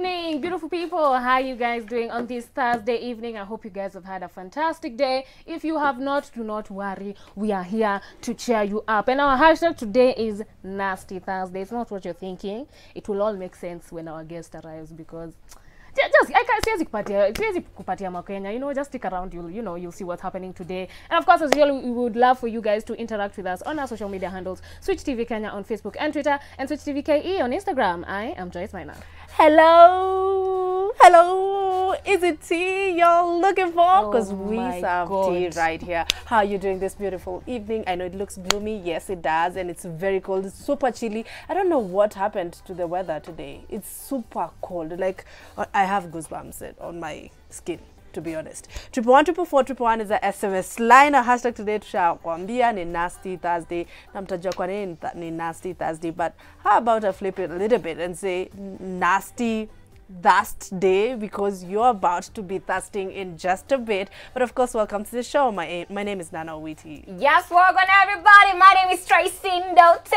Morning, beautiful people. How you guys doing on this Thursday evening? I hope you guys have had a fantastic day. If you have not, do not worry. We are here to cheer you up. And our hashtag today is Nasty Thursday. It's not what you're thinking. It will all make sense when our guest arrives because just I siwezi kupatia siwezi kupatia makenya you know just stick around you'll you know you'll see what's happening today and of course as usual we would love for you guys to interact with us on our social media handles switch tv kenya on facebook and twitter and switch tv ke on instagram i am joyce Minor. Hello, hello. Is it tea you're looking for? Because Oh we serve tea right here. How are you doing this beautiful evening? I know it looks gloomy. Yes, it does, and it's very cold. It's super chilly. I don't know what happened to the weather today. It's super cold. Like I have goosebumps on my skin. To be honest, triple one triple four triple one is the SMS line. A hashtag today tushakwambia ni nasty Thursday. Na mtajua kwa nini ni nasty Thursday. But how about I flip it a little bit and say nasty thirst day because you're about to be thirsting in just a bit. But of course, welcome to the show. My my name is Nana Witty. Yes, welcome everybody. My name is Tracy Note.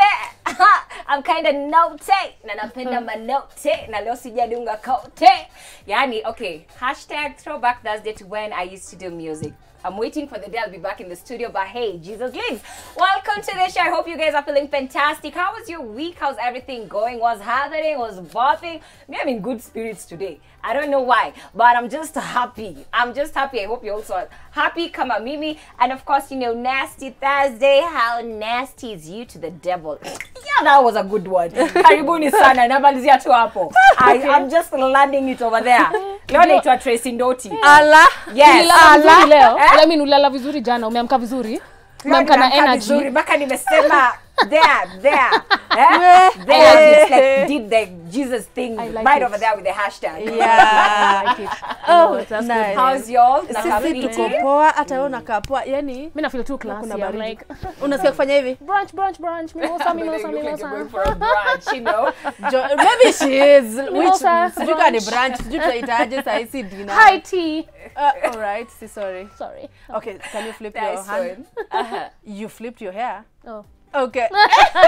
I'm kind of note na napenda manote na leo sijadunga kote. Yani, okay, hashtag throwback Thursday to when I used to do music. I'm waiting for the day I'll be back in the studio, but hey, Jesus lives. Welcome to the show. I hope you guys are feeling fantastic. How was your week? How's everything going? What's happening? What's bopping? Me, I'm in good spirits today. I don't know why, but I'm just happy. I'm just happy. I hope you're also happy. Come on, Mimi. And of course, you know, Nasty Thursday. How nasty is you to the devil? Yeah, that was a good one. Karibuni sana. Namalizia tu hapo. I'm just landing it over there. Leo naitwa Tracy Ndoti. Ala. Yes. ulilala vizuri leo Eh? I mean ulilala vizuri jana umeamka vizuri umeamka na energy mpaka nimesema there there eh? there just like did the Jesus thing like right it. over there with the hashtag I Yeah. like it. Oh, oh that's nice. good. how's y'all Sisi tuko poa, hata wewe unakaa poa. Yani mi nafeel too classy kuna I'm baridi. like unasikia kufanya hivi? brunch brunch brunch mimosa mimosa mimosa brunch, you know. Jo- maybe she is which Mimosa, sijui kama ni brunch. sijui tutaitaje saa hii si dinner. high tea Uh, all right, si sorry. sorry Okay, can you flip your hand? Uh-huh. You flipped your hair. oh Okay.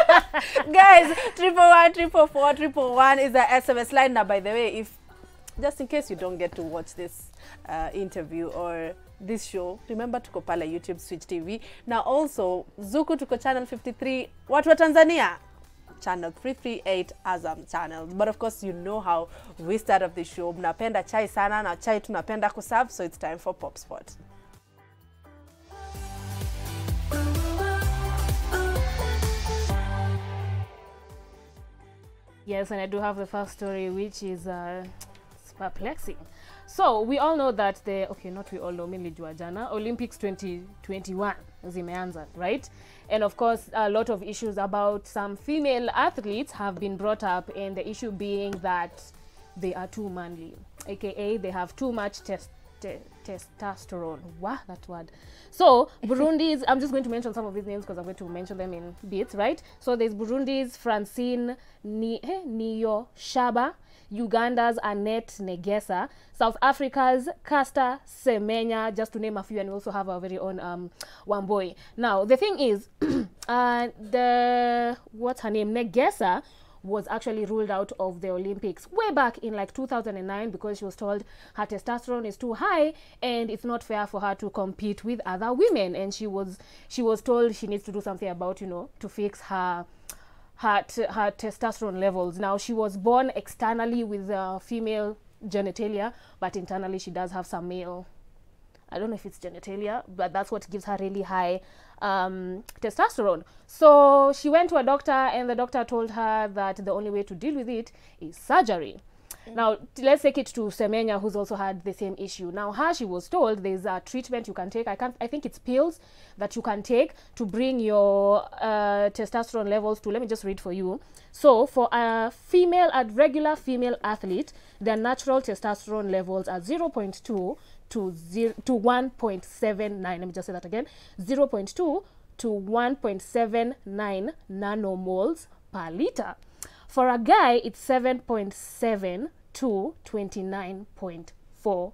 Guys, triple one, triple four, triple one is the SMS line. Now, by the way, if just in case you don't get to watch this uh, interview or this show, remember tuko pale YouTube Switch TV. Now also Zuku tuko channel 53. Watu wa Tanzania channel 338 Azam channel. But of course, you know how we start of the show. Mnapenda chai sana na chai tunapenda kuserve, so it's time for Pop Spot. Yes, and I do have the first story, which is uh, perplexing. So we all know that the okay, not we all know, mainly Juajana Olympics 2021 zimeanza, right? And of course, a lot of issues about some female athletes have been brought up, and the issue being that they are too manly, aka they have too much test. Te- testosterone. Wow, that word. So Burundi's. I'm just going to mention some of these names because I'm going to mention them in bits, right? So there's Burundi's Francine Ni- eh, Niyo Shaba, Uganda's Annette Negesa, South Africa's Caster Semenya, just to name a few, and we also have our very own um, Wambui. Now the thing is, uh, the what's her name Negesa was actually ruled out of the Olympics way back in like 2009 because she was told her testosterone is too high and it's not fair for her to compete with other women. And she was she was told she needs to do something about you know to fix her her her testosterone levels. Now she was born externally with female genitalia but internally she does have some male I don't know if it's genitalia, but that's what gives her really high um, testosterone. So she went to a doctor, and the doctor told her that the only way to deal with it is surgery. Now, t- let's take it to Semenya, who's also had the same issue. Now, her, she was told there's a treatment you can take. I can't. I think it's pills that you can take to bring your uh, testosterone levels to. Let me just read for you. So, for a female, a regular female athlete, their natural testosterone levels are 0.2 to zero, to 1.79. Let me just say that again. 0.2 to 1.79 nanomoles per liter. For a guy, it's 7.7 to 29.4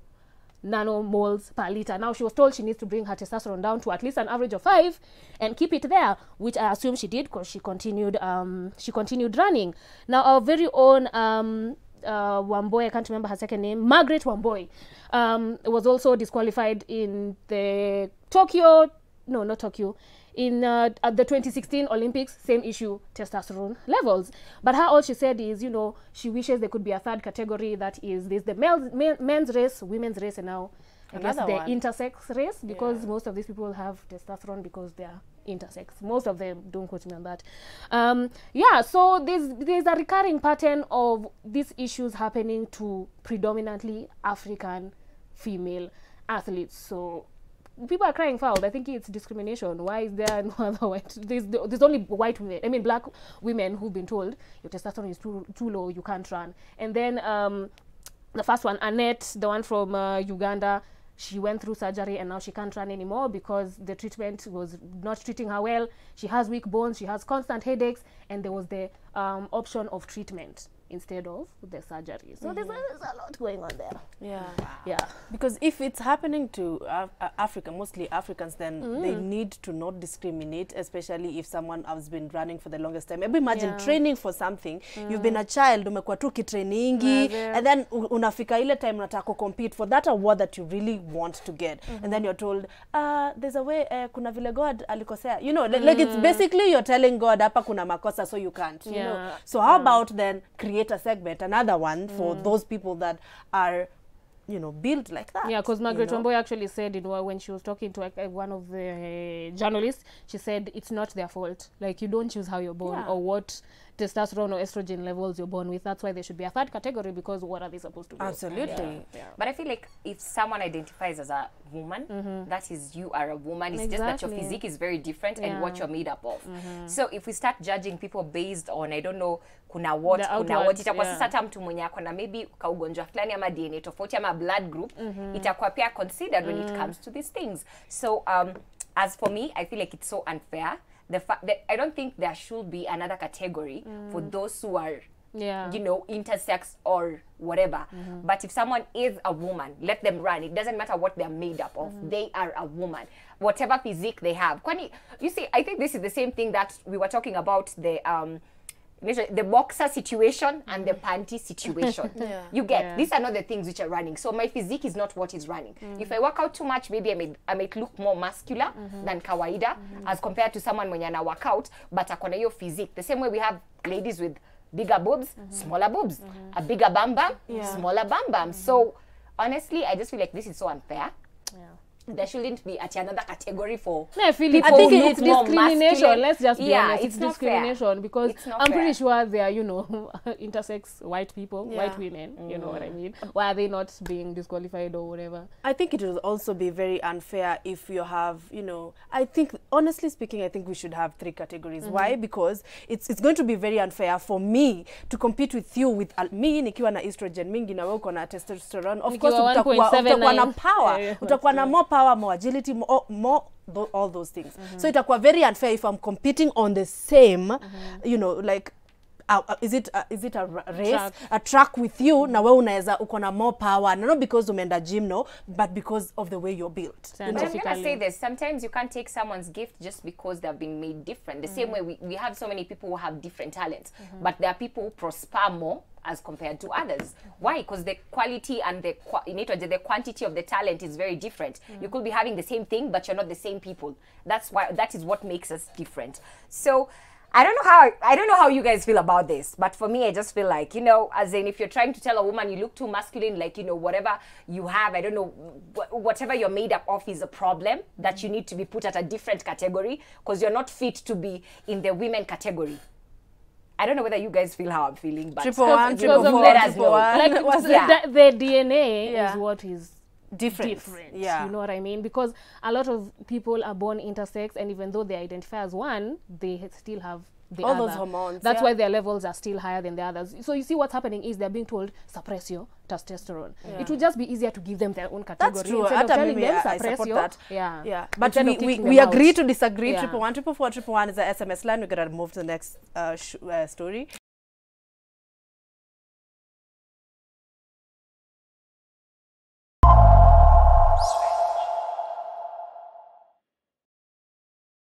nanomoles per liter. Now she was told she needs to bring her testosterone down to at least an average of five and keep it there, which I assume she did because she continued um, she continued running. Now our very own um, uh, Wambui, I can't remember her second name, Margaret Wambui, um, was also disqualified in the Tokyo, no, not Tokyo, in uh, at the 2016 Olympics, same issue, testosterone levels. But her all she said is, you know, she wishes there could be a third category that is this the male, men, men's race, women's race, and now I guess the one. intersex race because Yeah. most of these people have testosterone because they are intersex. Most of them don't quote me on that. Um, yeah, so there's there's a recurring pattern of these issues happening to predominantly African female athletes. So people are crying foul. I think it's discrimination. Why is there no other white? There's, there's only white women. I mean, black women who've been told your testosterone is too too low, you can't run. And then um, the first one, Annette, the one from uh, Uganda, she went through surgery and now she can't run anymore because the treatment was not treating her well. She has weak bones, she has constant headaches, and there was the um, option of treatment instead of the surgery. So there's, a, there's a lot going on there. Yeah. Wow. Yeah. Because if it's happening to Af- uh, Africa, mostly Africans, then mm. they need to not discriminate, especially if someone has been running for the longest time. Maybe imagine Yeah. training for something. Mm. You've been a child, umekuwa tu kitrainingi, Yeah. and then unafika ile time unataka compete for that award that you really want to get. -hmm. And then you're told, uh, there's a way, uh, kuna vile God alikosea. You know, mm. like it's basically you're telling God, hapa kuna makosa, so you can't. You know? So how about then create a segment, another one for those people that are, you know, built like that. Yeah, because you Margaret know? Wamboy actually said in when she was talking to like, uh, one of the uh, journalists, she said it's not their fault. Like you don't choose how you're born Yeah. or what testosterone or estrogen levels you're born with. That's why there should be a third category because what are they supposed to do? Absolutely. Yeah. Yeah. But I feel like if someone identifies as a woman, mm -hmm. that is you are a woman. It's exactly. just that your physique is very different yeah. and what you're made up of. Mm -hmm. So if we start judging people based on I don't know kuna what kuna what itakuwa yeah. sasa hata mtu mwenye ako na maybe kaugonjwa fulani ama DNA tofauti ama blood group itakuwa pia considered when it comes to these things. So um, as for me, I feel like it's so unfair. The fact that I don't think there should be another category for mm. those who are Yeah. you know, intersex or whatever. Mm-hmm. But if someone is a woman, let them run. It doesn't matter what they're made up of. Mm-hmm. They are a woman. Whatever physique they have. Kwani, you see, I think this is the same thing that we were talking about the um the boxer situation and the panty situation. Yeah. You get Yeah. these are not the things which are running. So my physique is not what is running. Mm. If I work out too much, maybe I may I might look more muscular mm-hmm. than kawaida mm-hmm. as compared to someone when ana work out, but akona hiyo physique. The same way we have ladies with bigger boobs, mm-hmm. smaller boobs, a bigger bum bum, Yeah. smaller bum bum. So honestly, I just feel like this is so unfair. There shouldn't be at another category for No, I feel people I think it's discrimination. masculine. Let's just be Yeah, honest. it's It's, discrimination fair. because It's I'm fair. pretty sure they are, you know, intersex white people, Yeah. white women. Mm. You know what I mean? Why are they not being disqualified or whatever? I think it would also be very unfair if you have, you know, I think, honestly speaking, I think we should have three categories. Mm -hmm. Why? Because it's, it's going to be very unfair for me to compete with you with uh, me nikiwa na estrogen mingi na wewe uko na testosterone. Of course, Nikiwa utakuwa, 1.79. utakuwa na power, yeah, utakuwa na more power, more agility, more, more all those things. mm -hmm. So itakuwa very unfair if I'm competing on the same, mm -hmm. you know, like uh, uh, is it uh, is it a race Track. a track with you na wewe unaweza uko na more power na not because umeenda gym no but because of the way you're built But I'm gonna say this: sometimes you can't take someone's gift just because they've been made different. The same way we, we have so many people who have different talents, but there are people who prosper more as compared to others. Why? Because the quality and the qua- in it, the quantity of the talent is very different. You could be having the same thing, but you're not the same people. That's why that is what makes us different. So. I don't know how I don't know how you guys feel about this, but for me, I just feel like you know, as in if you're trying to tell a woman you look too masculine, like you know whatever you have, I don't know wh- whatever you're made up of is a problem that you need to be put at a different category because you're not fit to be in the women category. I don't know whether you guys feel how I'm feeling, but Triple one, you triple know, four, let us know. Like What's the, the, the DNA Yeah. is what is different different. yeah You know what I mean? Because a lot of people are born intersex, and even though they identify as one, they still have the All other. those hormones, That's yeah. why their levels are still higher than the others. So you see, what's happening is they're being told suppress your testosterone. It would just be easier to give them their own category That's true. instead of telling them I- I support your that. yeah Yeah, but Instead we, we, we agree out. to disagree. Yeah. Triple one, triple four, triple one is the SMS line. We're gonna move to the next uh, uh, story.